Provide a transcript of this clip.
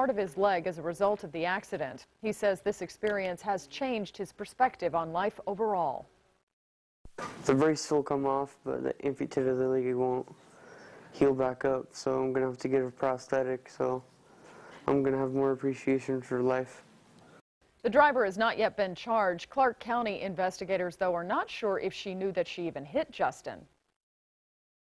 part of his leg as a result of the accident. He says this experience has changed his perspective on life overall. The brace will come off, but the amputated leg won't heal back up, so I'm going to have to get a prosthetic, so I'm going to have more appreciation for life. The driver has not yet been charged. Clark County investigators, though, are not sure if she knew that she even hit Justin.